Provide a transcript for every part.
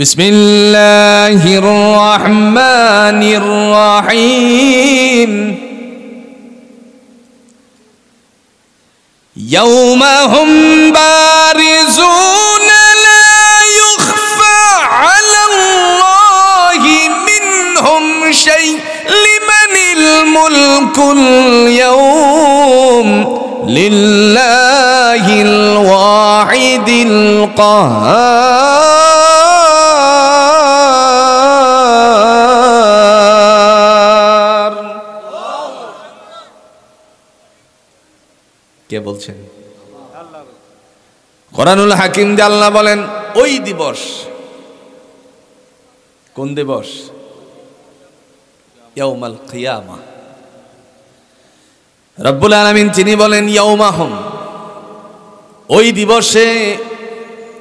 بسم الله الرحمن الرحيم يوم هم بارزون لا يخفى على الله منهم شيء لمن الملك اليوم لله الواحد القهار কে বলছেন? কোরআনুল হাকিম যে আল্লাহ বলেন, ওই দিবস। কোন দিবস? ইয়াউমাল কিয়ামা। রব্বুল আলামিন তিনি বলেন, ইয়াউমাহুম। ওই দিবসে,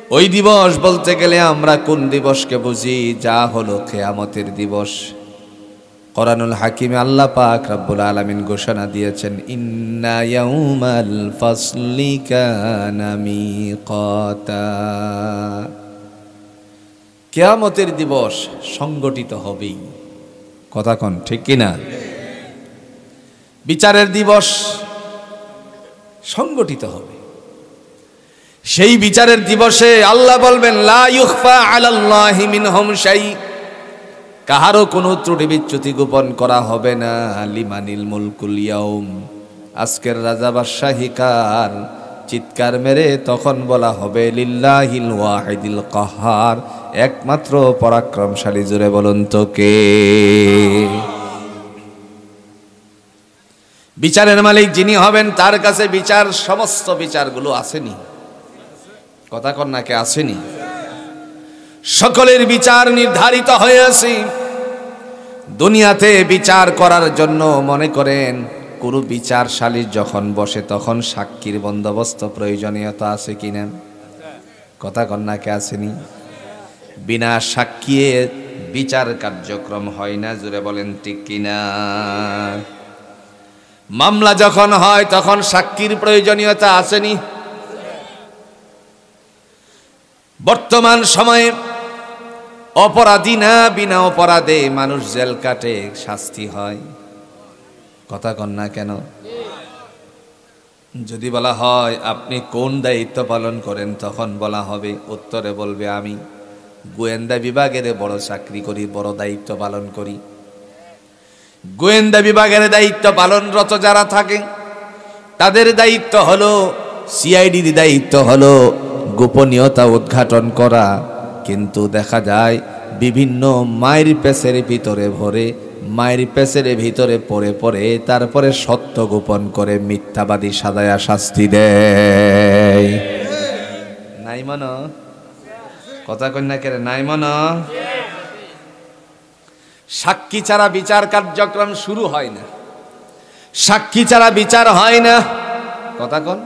ওই দিবস বলতে গেলে আমরা কোন দিবসকে বুঝি? যা হলো কেয়ামতের দিবস। কোরআনুল হাকিমে আল্লাহ পাক রব্বুল আলামিন ঘোষণা দিয়েছেন, ইন্না ইয়াউমাল ফাসলি কানা মিকাতা। কেয়ামতের দিবস সংগঠিত হবেই। কথা কন, ঠিক কিনা? বিচারের দিবস সংগঠিত হবে। সেই বিচারের দিবসে আল্লাহ বলবেন, লা ইউখফা আলাল্লাহি মিনহুম শাই কাহারও কোনো ত্রুটি বিচ্যুতি গোপন করা হবে না। লিমানিল মুলকুল ইয়াউম। আজকের রাজা বাদশাহী কার? চিৎকার মেরে তখন বলা হবে, লিল্লাহিল ওয়াহিদিল কাহার। একমাত্র পরাক্রমশালী জুড়ে বলুন তো কে? বিচারের মালিক যিনি হবেন, তার কাছে বিচার, সমস্ত বিচারগুলো আসেনি। কথা কন্যাকে আসেনি? সকলের বিচার নির্ধারিত হয়ে আছে। দুনিয়াতে বিচার করার জন্য মনে করেন, কোনো বিচারশালী যখন বসে তখন সাক্ষীর বন্দোবস্ত প্রয়োজনীয়তা আছে কিনা কথা কন্যাকে আসেনি বিনা সাক্ষীয়ে বিচার কার্যক্রম হয় না জুড়ে বলেন ঠিক কিনা মামলা যখন হয় তখন সাক্ষীর প্রয়োজনীয়তা আসেনি বর্তমান সময়ে অপরাধী না, বিনা অপরাধে মানুষ জেল কাটে, শাস্তি হয়। কথা কন না কেন? যদি বলা হয়, আপনি কোন দায়িত্ব পালন করেন, তখন বলা হবে, উত্তরে বলবে আমি, গোয়েন্দা বিভাগের বড় চাকরি করি, বড় দায়িত্ব পালন করি। গোয়েন্দা বিভাগের দায়িত্ব পালনরত যারা থাকে, তাদের দায়িত্ব হলো, সিআইডির দায়িত্ব হলো, গোপনীয়তা উদ্ঘাটন করা। কিন্তু দেখা যায় বিভিন্ন মায়ের পেসের ভিতরে ভরে, মায়ের পেসের ভিতরে পড়ে পড়ে তারপরে সত্য গোপন করে মিথ্যাবাদী সাদায়া শাস্তি দেয়। নাই মন? কথা কন্যা কেড়ে নাই মন? সাক্ষী ছাড়া বিচার কার্যক্রম শুরু হয় না। সাক্ষী ছাড়া বিচার হয় না। কথা কন।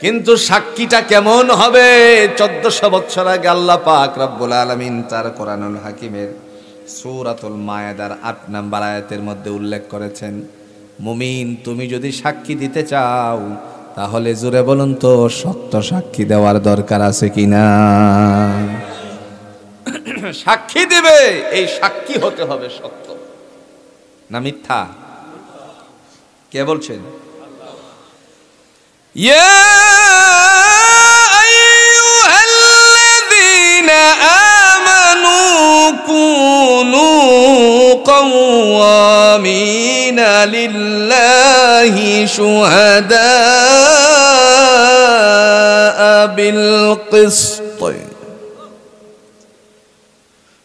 কিন্তু সাক্ষীটা কেমন হবে? চোদ্দশো বছর আগে আল্লাহ পাক রব্বুল আলমিন তার কোরআনুল হাকিমের সৌরাতুল মায়াদার আট নাম্বার আয়াতের মধ্যে উল্লেখ করেছেন, মুমিন, তুমি যদি সাক্ষী দিতে চাও, তাহলে জুড়ে বলুন তো, সত্য সাক্ষী দেওয়ার দরকার আছে কি না সাক্ষী দিবে, এই সাক্ষী হতে হবে সত্য। না মিথ্যা? কে বলছেন? يا أيها الذين آمنوا كونوا قوامين لله شهداء بالقسط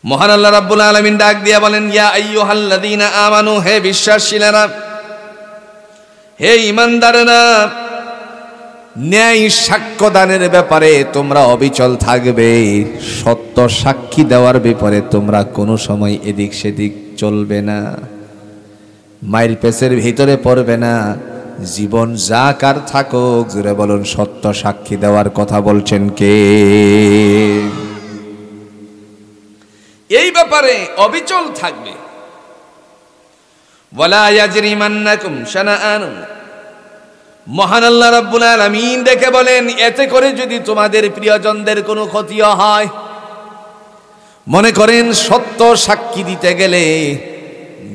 মহান আল্লাহ রাব্বুল আলামিন ডাক দিয়া বলেন ইয়া আইয়ুহাল্লাযীনা আমানু হে বিশ্বাসীরা হে ঈমানদাররা ন্যায় সাক্ষ্য দানের ব্যাপারে তোমরা অবিচল থাকবে। সত্য সাক্ষী দেওয়ার ব্যাপারে তোমরা কোনো সময় এদিক সেদিক চলবে না। মায়ের পেছের ভিতরে পড়বে না। জীবন যা কার থাকুক জুড়ে বলুন, সত্য সাক্ষী দেওয়ার কথা বলছেন কে? এই ব্যাপারে অবিচল থাকবে। ওয়ালা ইয়াজরিমান্নাকুম শানাআনু মহান আল্লাহ রাব্বুল আলামিন দেখে বলেন এতে করে যদি তোমাদের প্রিয়জনদের কোনো ক্ষতিও হয় মনে করেন সত্য সাক্ষী দিতে গেলে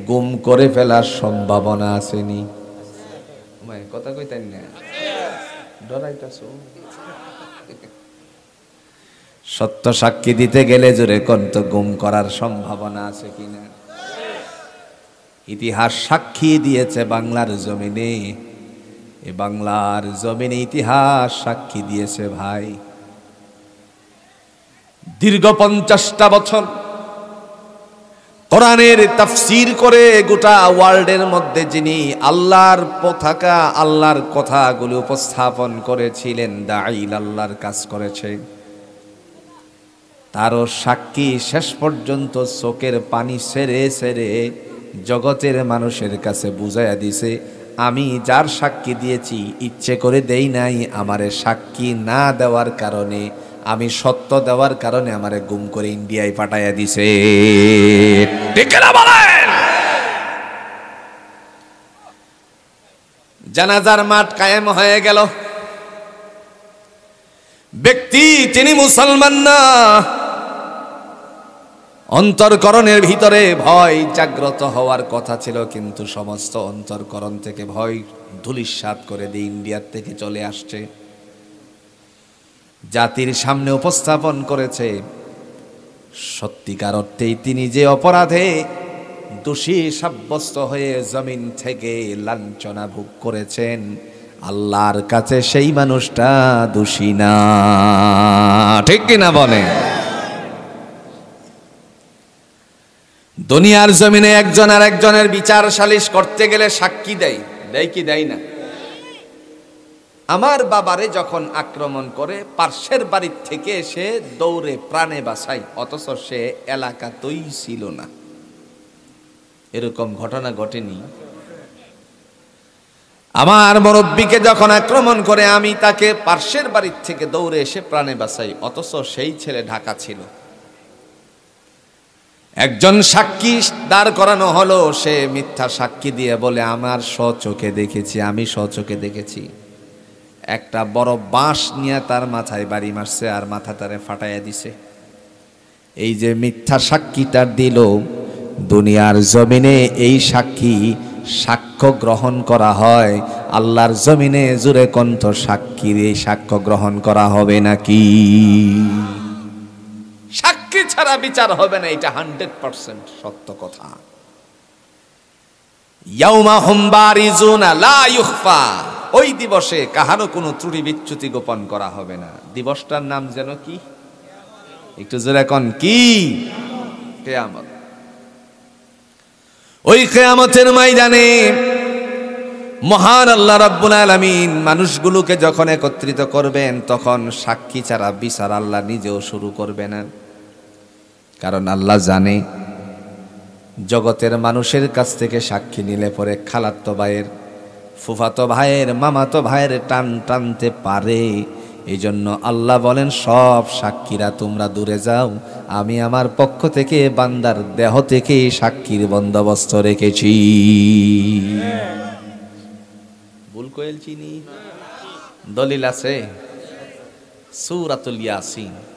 গুম করে ফেলার সম্ভাবনা আসেনি কথা কইতেন না। ডরাইতাছ। সত্য সাক্ষী দিতে গেলে জোরে কন্ত গুম করার সম্ভাবনা আছে কিনা? ইতিহাস সাক্ষী দিয়েছে বাংলার জমিনে। এ বাংলার জমিন ইতিহাস সাক্ষী দিয়েছে ভাই। দীর্ঘ পঞ্চাশটা বছর কোরআনের তাফসির করে গোটা ওয়ার্ল্ডের মধ্যে যিনি আল্লাহর পতাকা, আল্লাহর কথাগুলো উপস্থাপন করেছিলেন দাইল আল্লাহর কাজ করেছে। তারও সাক্ষী শেষ পর্যন্ত চোখের পানি সেরে সেরে জগতের মানুষের কাছে বুঝাইয়া দিছে আমি যার সাক্ষী দিয়েছি, ইচ্ছে করে দেই নাই আমারে সাক্ষী না দেওয়ার কারণে। আমি সত্য দেওয়ার কারণে আমারে গুম করে ইন্ডিয়ায় পাঠাইয়া দিছে। জানাজার মাঠ কায়েম হয়ে গেল। ব্যক্তি, তিনি মুসলমান না। অন্তরকরণের ভিতরে ভয় জাগ্রত হওয়ার কথা ছিল, কিন্তু সমস্ত অন্তরকরণ থেকে ভয় ধুলিস্বাদ করে দিয়ে ইন্ডিয়ার থেকে চলে আসছে। জাতির সামনে উপস্থাপন করেছে। সত্যিকার অর্থেই তিনি যে অপরাধে দোষী সাব্যস্ত হয়ে জমিন থেকে লাঞ্ছনা ভোগ করেছেন, আল্লাহর কাছে সেই মানুষটা দোষী না। ঠিক কিনা বলে দুনিয়ার জমিনে একজন আর একজনের বিচার সালিশ করতে গেলে সাক্ষী দেয়। দেয় কি দেয় না? আমার বাবারে যখন আক্রমণ করে, পার্শ্বের বাড়ির থেকে সে দৌড়ে প্রাণে বাসাই অথচ সে এলাকা এলাকাতেই ছিল না। এরকম ঘটনা ঘটেনি। আমার মুরব্বীকে যখন আক্রমণ করে, আমি তাকে পার্শ্বের বাড়ির থেকে দৌড়ে এসে প্রাণে বাসাই অথচ সেই ছেলে ঢাকা ছিল। একজন সাক্ষী দাঁড় করানো হলো, সে মিথ্যা সাক্ষী দিয়ে বলে, আমার স্বচোখে দেখেছি, আমি স্বচোখে দেখেছি। একটা বড় বাঁশ নিয়ে তার মাথায় বাড়ি মারছে আর মাথা তারে ফাটাইয়া দিছে। এই যে মিথ্যা সাক্ষীটা দিল, দুনিয়ার জমিনে এই সাক্ষী সাক্ষ্য গ্রহণ করা হয়। আল্লাহর জমিনে জুড়ে কণ্ঠ সাক্ষীর এই সাক্ষ্য গ্রহণ করা হবে নাকি? ছাড়া বিচার হবে না, এটা হান্ড্রেড পার্সেন্ট সত্য কথা। ইয়াউমা লা ইউখফা। ওই দিবসে কাহারও কোনো ত্রুটি বিচ্যুতি গোপন করা হবে না। দিবসটার নাম যেন কি? একটু জোরে কি? কেয়ামত। ওই কেয়ামতের ময়দানে মহান আল্লাহ রাব্বুল আলামিন মানুষগুলোকে যখন একত্রিত করবেন, তখন সাক্ষী ছাড়া বিচার আল্লাহ নিজেও শুরু করবে না কারণ আল্লাহ জানে, জগতের মানুষের কাছ থেকে সাক্ষী নিলে পরে খালাত্ত ভাইয়ের, ফুফাতো ভাইয়ের, মামাতো ভাইয়ের টান টানতে পারে। এই জন্য আল্লাহ বলেন, সব সাক্ষীরা তোমরা দূরে যাও। আমি আমার পক্ষ থেকে, বান্দার দেহ থেকে সাক্ষীর বন্দোবস্ত রেখেছি। ভুল কোয়েল চিনি? দলিল আছে? সুরাতুল ইয়াসিন।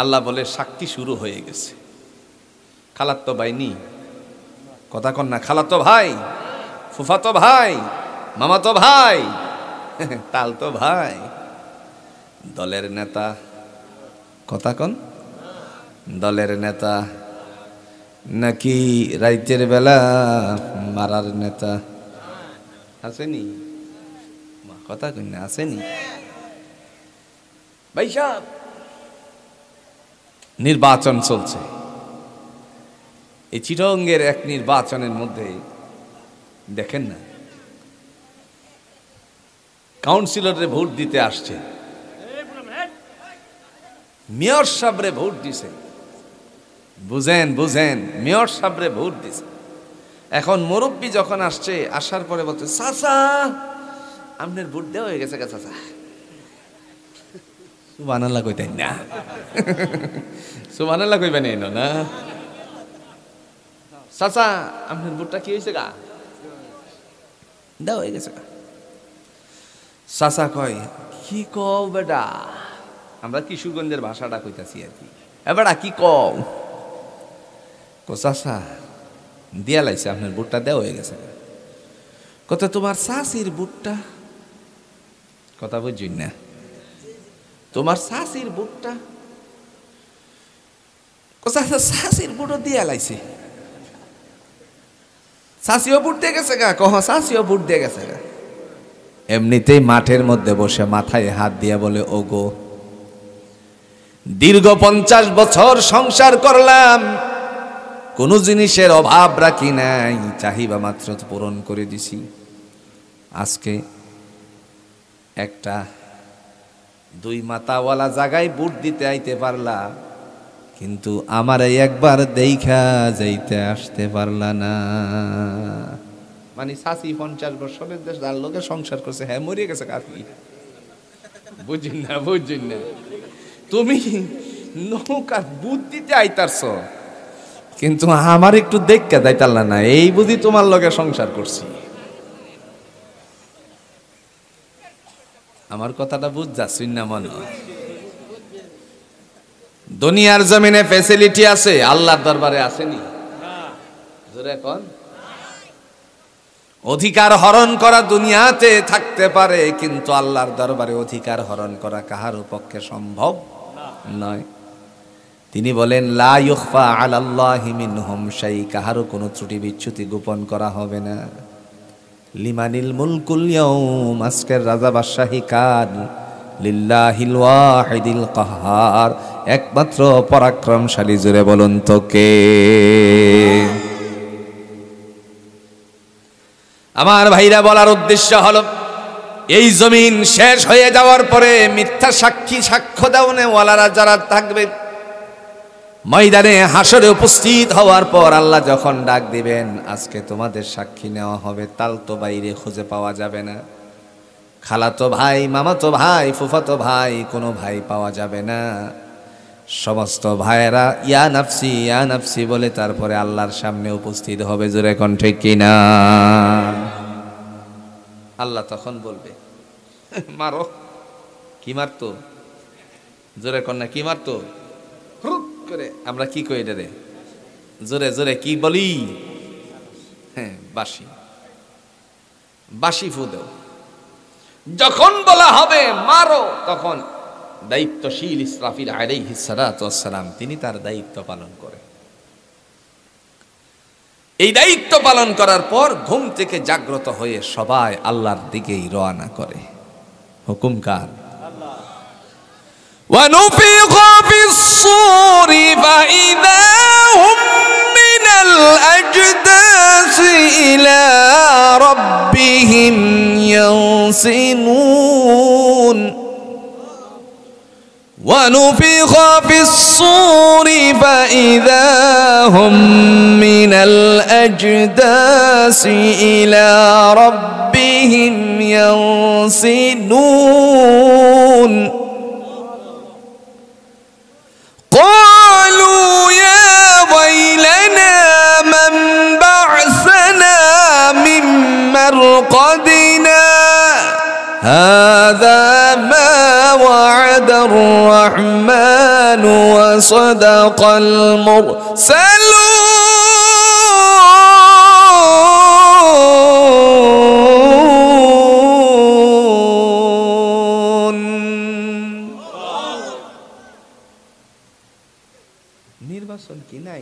আল্লাহ বলে, সাক্ষী শুরু হয়ে গেছে। খালাত্তো ভাই নি কথা কন না, খালাতো ভাই ফুফাতো ভাই মামাতো ভাই তালতো ভাই। দলের নেতা, কথা কন। দলের নেতা, নাকি রাইতের বেলা মারার নেতা? আসেনি? কথা কন না, আসেনি? ভাই সাহেব নির্বাচন চলছে। এই চিটঙ্গের এক নির্বাচনের মধ্যে দেখেন না কাউন্সিলরে ভোট দিতে আসছে। মেয়র সাবরে ভোট দিছে। বুঝেন বুঝেন, মেয়র সাবরে ভোট দিছে। এখন মুরব্বী যখন আসছে, আসার পরে বলছে, চাচা, আপনার ভোট দেওয়া হয়ে গেছে চাচা। সুবানাল্লাহ কইতেন না। সুবানাল্লাহ কইবেন এনো না। চাচা, আপনার বুটটা কি হয়েছে গা? দেওয়া হয়ে গেছে চাচা কয়, কি কও বেটা? আমরা কিশোরগঞ্জের ভাষাটা কইতাছি আর কি। বেটা, কি কও? কো, চাচা, দিয়া লাইছে, আপনার বুটটা দেওয়া হয়ে গেছে কত তোমার শাশির বুটটা? কথা বুঝুন না। তোমার শাশির বুটটা? শাশির বুটও দিয়া লাইছে। শাশিও বুট দিয়ে গেছে গা? কহ, শাশিও বুট দিয়ে গেছে গা। এমনিতেই মাঠের মধ্যে বসে মাথায় হাত দিয়া বলে, ওগো, দীর্ঘ পঞ্চাশ বছর সংসার করলাম। কোনো জিনিসের অভাব রাখি নাই। চাহিবা মাত্র পূরণ করে দিছি। আজকে একটা দুই মাতাওয়ালা জায়গায় বুট দিতে আইতে পারলা, কিন্তু আমার একবার দেখা যাইতে আসতে পারলা না। মানে শাসি পঞ্চাশ বছরের দেশ যার লোকে সংসার করছে। হ্যাঁ মরিয়ে গেছে কাকি। বুঝিন না বুঝিন না। তুমি নৌকার বুদ্ধিতে আইতারছ, কিন্তু আমার একটু দেখকে দাইতাল্লা না। এই বুঝি তোমার লগে সংসার করছি। আমার কথাটা বুঝ যাচ্ছি না মনে। দুনিয়ার জমিনে ফেসিলিটি আছে, আল্লাহর দরবারে আসেনি? অধিকার হরণ করা দুনিয়াতে থাকতে পারে, কিন্তু আল্লাহর দরবারে অধিকার হরণ করা কাহার পক্ষে সম্ভব নয়। তিনি বলেন, লা ইউখফা আলাল্লাহি মিনহুম শাই কাহারও কোনো ত্রুটি বিচ্যুতি গোপন করা হবে না। লিমানিল মুলকুল ইয়াউম, আজকের রাজা বাদশাহী কার লিল্লাহিল ওয়াহিদিল কাহার। একমাত্র পরাক্রমশালী জুড়ে বলুন তো কে? আমার ভাইরা, বলার উদ্দেশ্য হলো, এই জমিন শেষ হয়ে যাওয়ার পরে মিথ্যা সাক্ষী সাক্ষ্য দেওয়ানে ওয়ালারা যারা থাকবে ময়দানে হাসরে উপস্থিত হওয়ার পর আল্লাহ যখন ডাক দিবেন, আজকে তোমাদের সাক্ষী নেওয়া হবে, তাল তো বাইরে খুঁজে পাওয়া যাবে না। খালাতো ভাই মামাতো ভাই ফুফাতো ভাই, কোনো ভাই পাওয়া যাবে না। সমস্ত ভাইয়েরা, ইয়া নাফসি ইয়া নাফসি বলে তারপরে আল্লাহর সামনে উপস্থিত হবে, জোরে কণ্ঠে কিনা আল্লাহ তখন বলবে, মারো, কি মারতো? জোরে কন্যা কি মারতো? করে, আমরা কি কই এটা রে? জোরে জোরে কি বলি? হ্যাঁ বাসি বাসি ফু দেও। যখন বলা হবে, মারো, তখন দায়িত্বশীল ইসরাফিল আলাইহি সালাম তিনি তার দায়িত্ব পালন করে। এই দায়িত্ব পালন করার পর ঘুম থেকে জাগ্রত হয়ে সবাই আল্লাহর দিকেই রওনা করে। হুকুম কার? আল্লাহ الصور فإذا هم من الأجداث إلى ربهم ينسلون ونفخ في الصور فإذا هم من الأجداث إلى ربهم ينسلون قالوا يا ويلنا من بعثنا من مرقدنا؟ هذا ما وعد الرحمن وصدق المرسلون.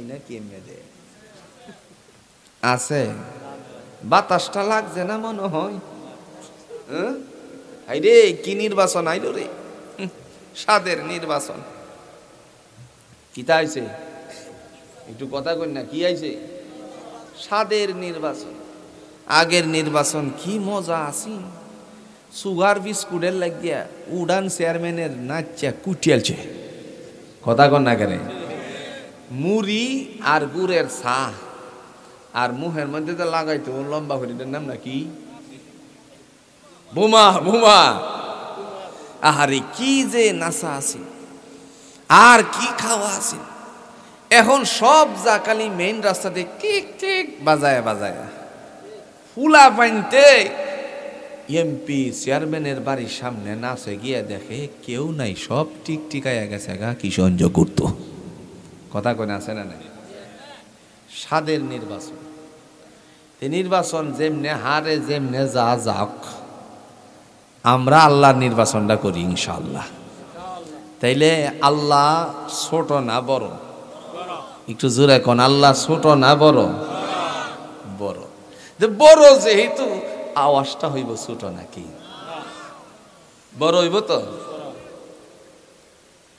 নাই না কি এমনি আছে। বাতাসটা লাগছে না মনে হয়? হ্যাঁ? আইরে কি নির্বাচন আইলো রে? হুঁ, স্বাদের নির্বাচন। কিতা আইছে একটু কথা কই না কি আইছে? সাদের নির্বাচন। আগের নির্বাচন কি মজা আছি। সুগার বিস্কুটের লাগিয়া উড়ান চেয়ারম্যানের নাচা কুটিয়ালছে। কথা কন না কেন? মুড়ি আর গুড়ের চা। আর মুহের মধ্যে তো লাগাইতো, লম্বা হরিটার নাম নাকি? বোমা বোমা। আহারে, কি যে নাচা আছে। আর কি খাওয়া আছে। এখন সব জাকালি মেইন রাস্তাতে টিক টিক, বাজায় বাজায়। ফুলা পাইনতে এমপি চেয়ারম্যানের বাড়ির সামনে নাচে গিয়ে দেখে কেউ নাই, সব টিক টিকাইয়া গেছে গা কিশোরঞ্জ করতো। কথা কয় আছে না নাই? স্বাদের নির্বাচন। এই নির্বাচন যেমনে হারে, যেমনে যা যাক, আমরা আল্লাহর নির্বাচনটা করি ইনশাল্লাহ তাইলে আল্লাহ ছোট না বড়? একটু জোরে কোন, আল্লাহ ছোট না বড়? বড়। যে বড় যেহেতু, আওয়াজটা হইব ছোট নাকি? বড় হইব তো?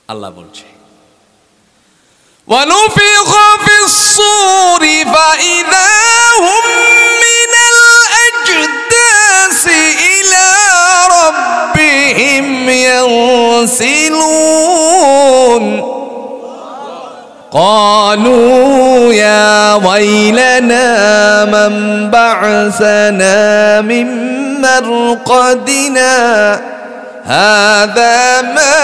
আল্লাহ বলছে। ونفخ في الصور فإذا هم من الأجداث إلى ربهم ينسلون. قالوا يا ويلنا من بعثنا من مرقدنا هذا ما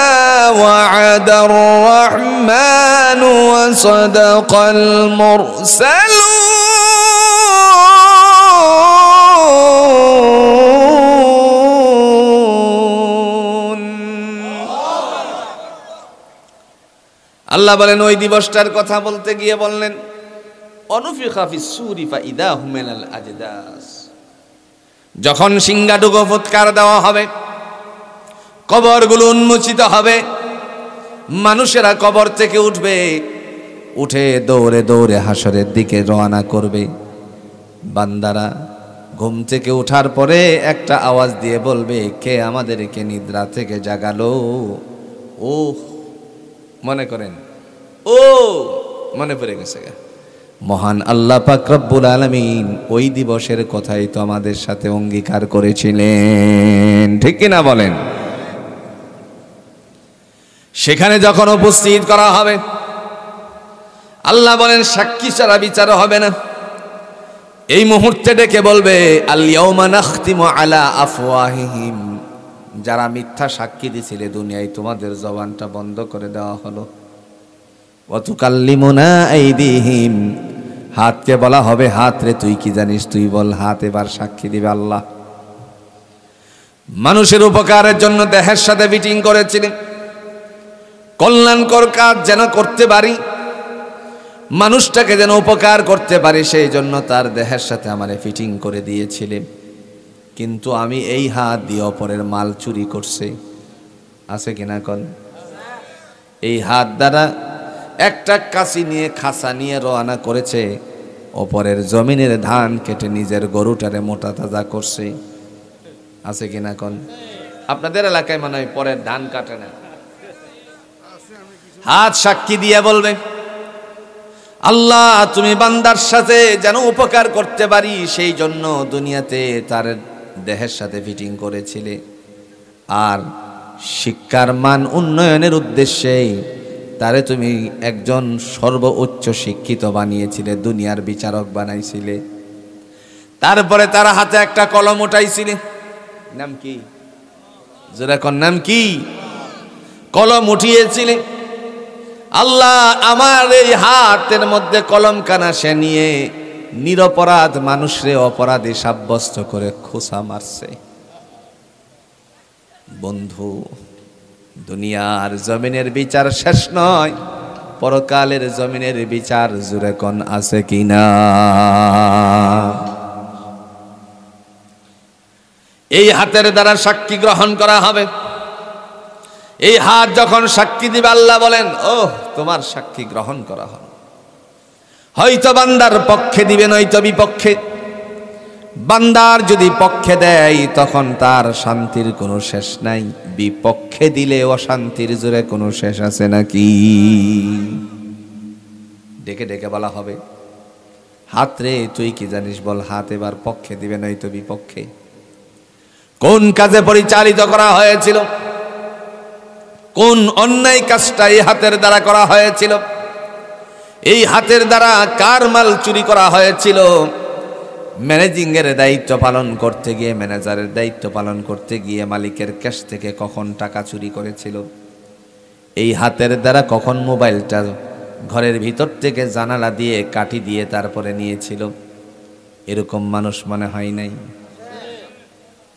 وعد الرحمن وصدق المرسلون আল্লাহ বলেন ওই দিবসটার কথা বলতে গিয়ে বললেন অনুফিখা ফি সুরিফা ইদা হুমেনাল আজদাস যখন সিংহাডুগো ফুৎকার দেওয়া হবে কবরগুলো উন্মোচিত হবে। মানুষেরা কবর থেকে উঠবে, উঠে দৌড়ে দৌড়ে হাসরের দিকে রওনা করবে। বান্দারা ঘুম থেকে ওঠার পরে একটা আওয়াজ দিয়ে বলবে, কে আমাদেরকে নিদ্রা থেকে জাগালো? ও মনে করেন। ও মনে পড়ে গেছে গা। মহান আল্লাহ পাক রব্বুল আলামিন ওই দিবসের কথাই তো আমাদের সাথে অঙ্গীকার করেছিলেন। ঠিক কিনা বলেন? সেখানে যখন উপস্থিত করা হবে, আল্লাহ বলেন, সাক্ষী ছাড়া বিচার হবে না। এই মুহূর্তে ডেকে বলবে আলা যারা মিথ্যা সাক্ষী দিছিলে দুনিয়ায়, তোমাদের জবানটা বন্ধ করে দেওয়া হলো। অতুকাল্লিমুনা আইদিহিম। হাতকে বলা হবে, হাত রে, তুই কি জানিস? তুই বল, হাত এবার সাক্ষী দিবে আল্লাহ। মানুষের উপকারের জন্য দেহের সাথে মিটিং করেছিলেন। কল্যাণকর কাজ যেন করতে পারি, মানুষটাকে যেন উপকার করতে পারি, সেই জন্য তার দেহের সাথে আমারে ফিটিং করে দিয়েছিলেন। কিন্তু আমি এই হাত দিয়ে অপরের মাল চুরি করছে। আছে কিনা কন? এই হাত দ্বারা একটা কাশি নিয়ে, খাসা নিয়ে রওনা করেছে, অপরের জমিনের ধান কেটে নিজের গরুটারে মোটা তাজা করছে। আছে কিনা কন? আপনাদের এলাকায় মনে হয় পরের ধান কাটে না। হাত সাক্ষী দিয়ে বলবে, আল্লাহ, তুমি বান্দার সাথে যেন উপকার করতে পারি, সেই জন্য দুনিয়াতে তার দেহের সাথে ফিটিং করেছিলে। আর শিক্ষার মান উন্নয়নের উদ্দেশ্যে তারে তুমি একজন সর্বোচ্চ শিক্ষিত বানিয়েছিলে, দুনিয়ার বিচারক বানাইছিলে। তারপরে তার হাতে একটা কলম উঠাইছিলে। নাম কি? যেরকম নাম কি? কলম উঠিয়েছিলে। আল্লাহ আমার এই হাতের মধ্যে কলম কানা সে নিয়ে নিরপরাধ মানুষরে অপরাধী সাব্যস্ত করে খোসা মারছে। বন্ধু, দুনিয়ার জমিনের বিচার শেষ নয়, পরকালের জমিনের বিচার জুড়ে কোন আছে কিনা? এই হাতের দ্বারা সাক্ষী গ্রহণ করা হবে। এই হাত যখন সাক্ষী দিবে, আল্লাহ বলেন ও তোমার সাক্ষী গ্রহণ করা হবে হয়তো বান্দার পক্ষে দিবে, নয়তো বিপক্ষে। বান্দার যদি পক্ষে দেয়, তখন তার শান্তির কোনো শেষ নাই। বিপক্ষে দিলে অশান্তির জোরে কোনো শেষ আছে নাকি? ডেকে ডেকে বলা হবে, হাত রে, তুই কি জানিস বল, হাত এবার পক্ষে দিবে, নয়তো বিপক্ষে? কোন কাজে পরিচালিত করা হয়েছিল? কোন অন্যায় কাজটা এই হাতের দ্বারা করা হয়েছিল? এই হাতের দ্বারা কার মাল চুরি করা হয়েছিল? ম্যানেজিং এর দায়িত্ব পালন করতে গিয়ে, ম্যানেজারের দায়িত্ব পালন করতে গিয়ে মালিকের ক্যাশ থেকে কখন টাকা চুরি করেছিল? এই হাতের দ্বারা কখন মোবাইলটা ঘরের ভিতর থেকে জানালা দিয়ে কাঠি দিয়ে তারপরে নিয়েছিল? এরকম মানুষ মনে হয় নাই।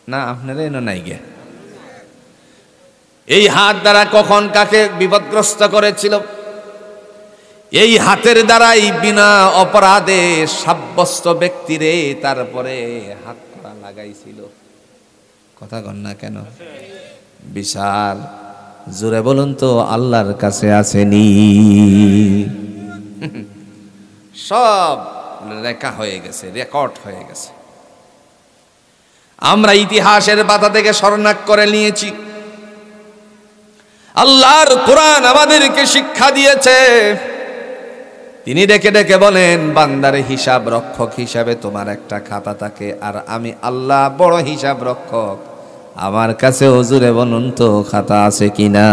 না, আপনারা এনো নাই গে। এই হাত দ্বারা কখন কাকে বিপদগ্রস্ত করেছিল? এই হাতের দ্বারাই বিনা অপরাধে সাব্যস্ত ব্যক্তিরে তারপরে হাত করা লাগাইছিল। কথা কন না কেন? বিশাল। জোরে বলুন তো, আল্লাহর কাছে আসেনি। সব রেখা হয়ে গেছে, রেকর্ড হয়ে গেছে। আমরা ইতিহাসের পাতা থেকে স্মরণাক করে নিয়েছি। আল্লাহর কোরআন আমাদেরকে শিক্ষা দিয়েছে। তিনি ডেকে ডেকে বলেন, বান্দার হিসাব রক্ষক হিসাবে তোমার একটা খাতা থাকে, আর আমি আল্লাহ বড় হিসাব রক্ষক। আমার কাছে হজুরে বলুন তো, খাতা আছে কিনা?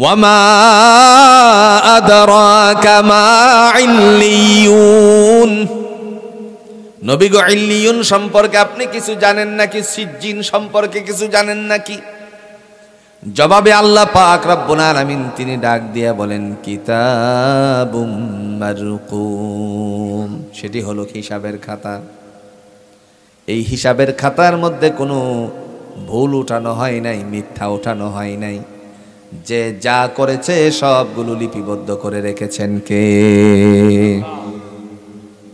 ওয়ামা আদরাকা মা নবী গো, ইল্লিয়ুন সম্পর্কে আপনি কিছু জানেন নাকি? সিজ্জিন সম্পর্কে কিছু জানেন নাকি? জবাবে আল্লাহ পাক রব্বুল আলামিন তিনি ডাক দিয়া বলেন, কিতাবুম মারকুম। সেটি হলো হিসাবের খাতা। এই হিসাবের খাতার মধ্যে কোনো ভুল উঠানো হয় নাই, মিথ্যা উঠানো হয় নাই। যে যা করেছে সবগুলো লিপিবদ্ধ করে রেখেছেন কে?